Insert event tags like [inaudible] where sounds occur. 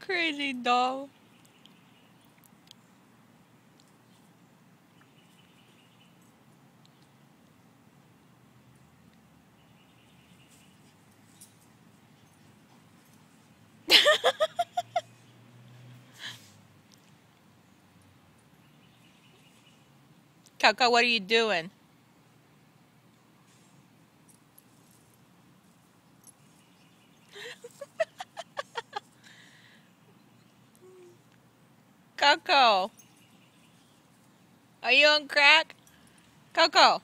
crazy doll. [laughs] Coco, what are you doing? Coco. Are you on crack? Coco.